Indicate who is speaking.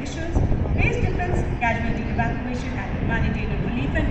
Speaker 1: missions, place defense, casualty evacuation and humanitarian relief and